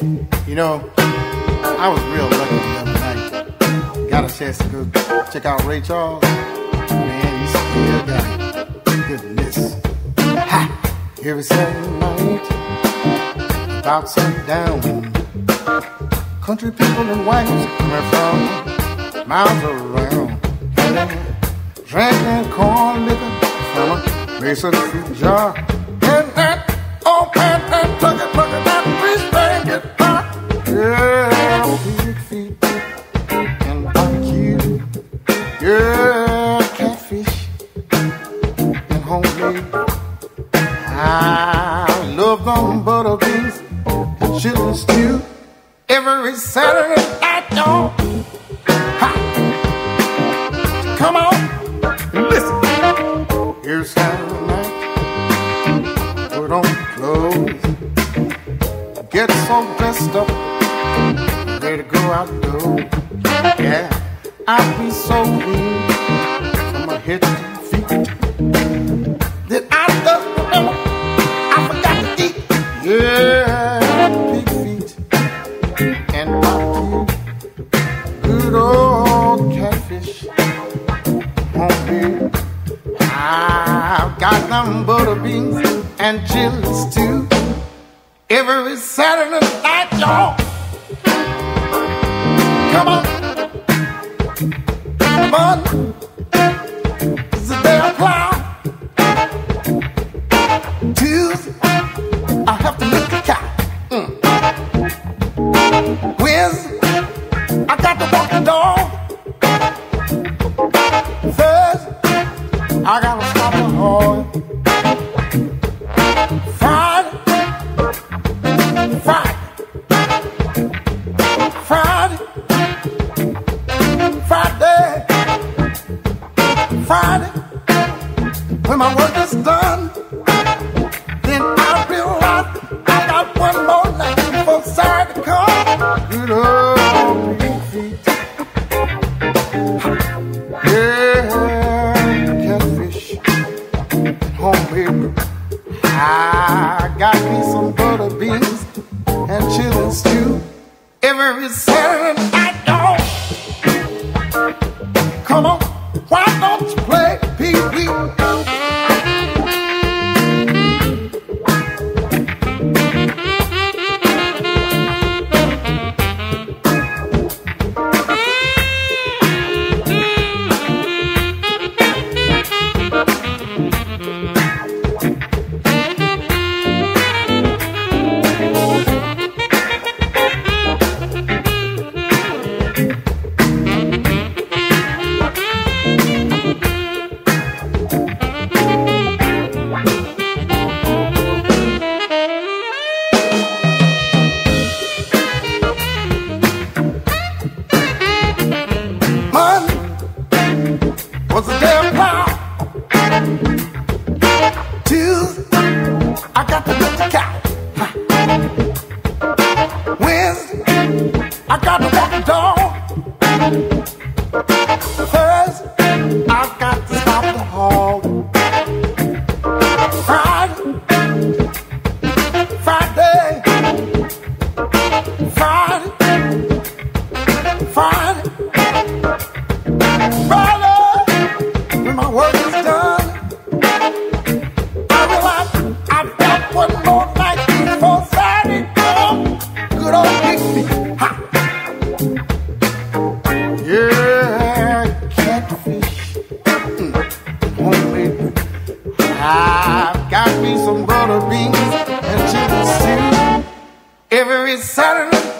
Hmm. You know, I was real lucky the other night. Got a chance to go check out Ray Charles. Every Saturday night, about sundown, country people and whites coming from miles around. Drinking corn liquor from a Mason jar. And that old pan and plug it, that fish bang it hot. Yeah, feet and barbecue. Yeah, catfish and homemade. I love them butter beans and chili stew every Saturday night, y'all. Ha! Come on, listen. Here's Saturday night. Put on clothes. Get so dressed up. Ready to go out the door. Yeah, I'll be so mean from my head to my feet. That I Catfish. I've got them butter beans and chilies too. Every Saturday night, y'all. Come on. Come on. It's the day of clown. I got the dog. Thursday, I gotta stop the hall. Friday, Friday, Friday, Friday, Friday. When my work is done, then I realize I got one more some beans and chili stew every Saturday night, dog. Come on, why don't you play Pee Wee? I got to walk the dog. Thursday, I got to stop the. Friday, Friday, Friday, Friday. Friday, I've got me some butter beans and chili stew. Every Saturday